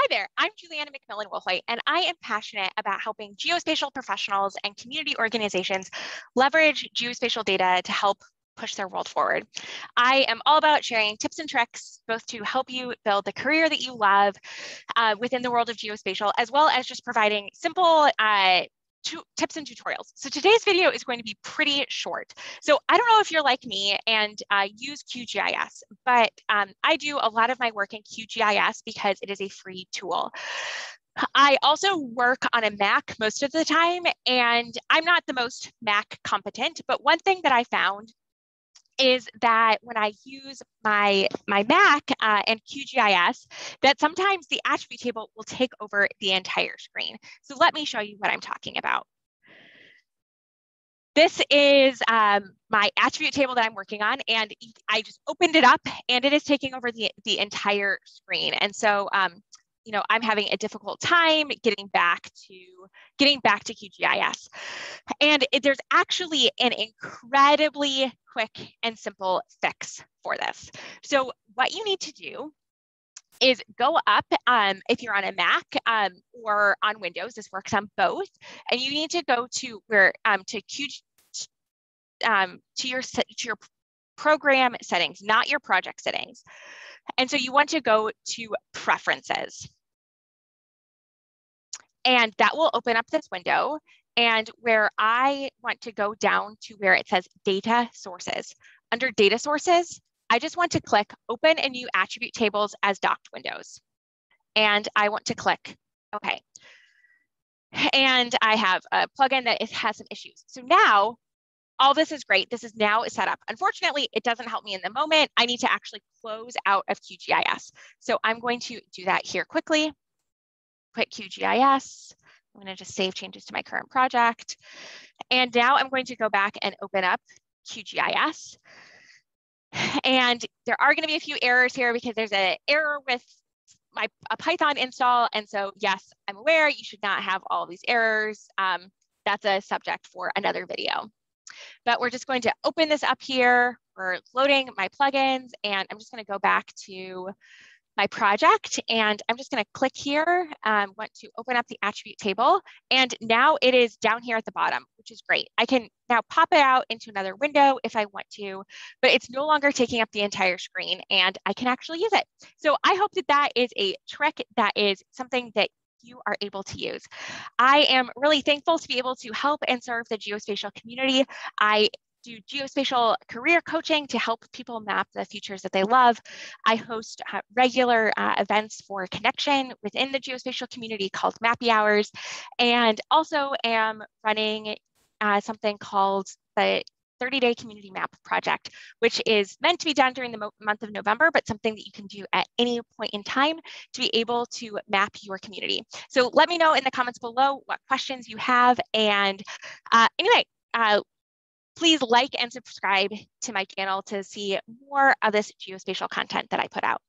Hi there, I'm Juliana McMillan Wilhoit, and I am passionate about helping geospatial professionals and community organizations leverage geospatial data to help push their world forward. I am all about sharing tips and tricks, both to help you build the career that you love uh, within the world of geospatial, as well as just providing simple uh, tips and tutorials. So today's video is going to be pretty short. So I don't know if you're like me and uh, use QGIS, but um, I do a lot of my work in QGIS because it is a free tool. I also work on a Mac most of the time, and I'm not the most Mac competent, but one thing that I found is that when I use my, my Mac uh, and QGIS, that sometimes the attribute table will take over the entire screen. So let me show you what I'm talking about. This is um, my attribute table that I'm working on, and I just opened it up, and it is taking over the, the entire screen. And so um, you know, I'm having a difficult time getting back to getting back to QGIS. And it, there's actually an incredibly quick and simple fix for this. So what you need to do is go up um, if you're on a Mac um, or on Windows. This works on both, and you need to go to where um, to Q um, to your to your program settings, not your project settings. And so you want to go to preferences. And that will open up this window. And where I want to go down to where it says data sources. Under data sources, I just want to click open a new attribute tables as docked windows. And I want to click OK. And I have a plugin that has some issues. So now all this is great. This is now set up. Unfortunately, it doesn't help me in the moment. I need to actually close out of QGIS. So I'm going to do that here quickly quit QGIS. I'm to just save changes to my current project. And now I'm going to go back and open up QGIS. And there are going to be a few errors here because there's an error with my a Python install. And so, yes, I'm aware you should not have all these errors. Um, that's a subject for another video. But we're just going to open this up here. We're loading my plugins, and I'm just going to go back to my project and I'm just going to click here, um, want to open up the attribute table and now it is down here at the bottom, which is great. I can now pop it out into another window if I want to, but it's no longer taking up the entire screen and I can actually use it. So I hope that that is a trick that is something that you are able to use. I am really thankful to be able to help and serve the geospatial community. I do geospatial career coaching to help people map the futures that they love. I host uh, regular uh, events for connection within the geospatial community called Mappy Hours, and also am running uh, something called the 30 day community map project, which is meant to be done during the month of November, but something that you can do at any point in time to be able to map your community. So let me know in the comments below what questions you have. And uh, anyway, uh, Please like and subscribe to my channel to see more of this geospatial content that I put out.